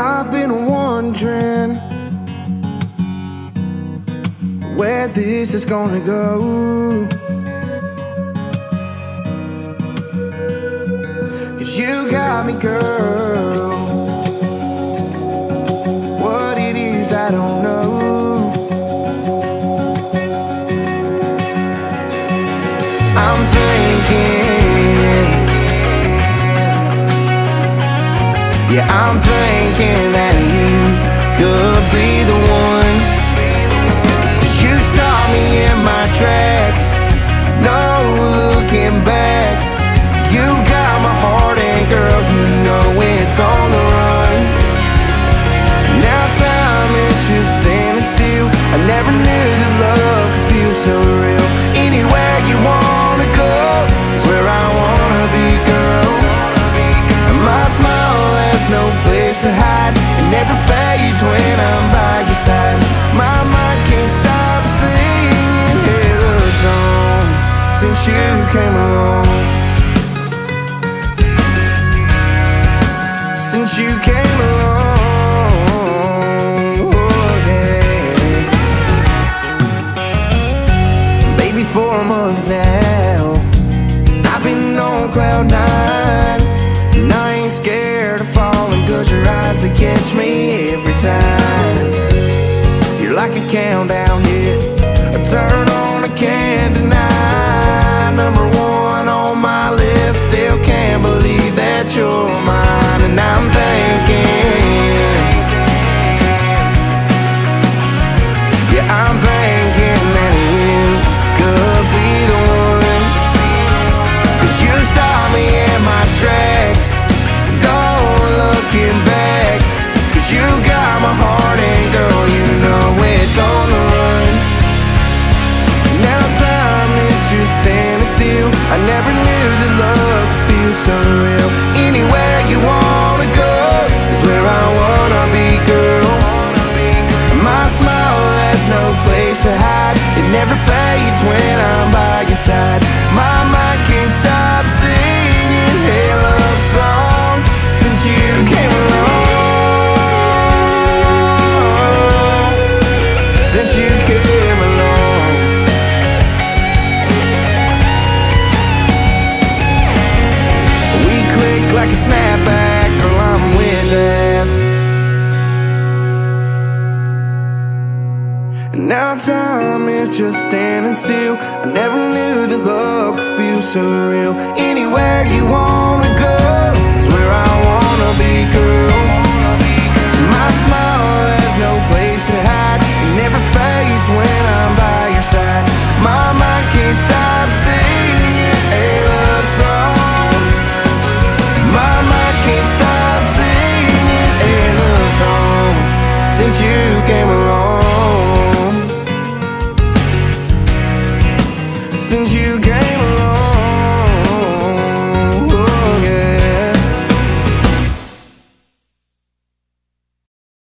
I've been wondering where this is gonna go. Cause you got me, girl. What it is, I don't know. I'm yeah, I'm thinking that place to hide. It never fades when I'm by your side. My mind can't stop singing hey song since you came along. Since you came along, oh, yeah. Baby, for a month now, I've been on cloud nine. And I ain't scared cause your eyes, to catch me every time. You're like a countdown hit, a turn on, I can't got my heart, and girl, you know it's on the run. Now time is just standing still. I never knew that love feels so real. Anywhere you wanna go is where I wanna be, girl. My smile has no place to hide. It never fades when I'm time is just standing still. I never knew that love could feel so real. Anywhere you wanna go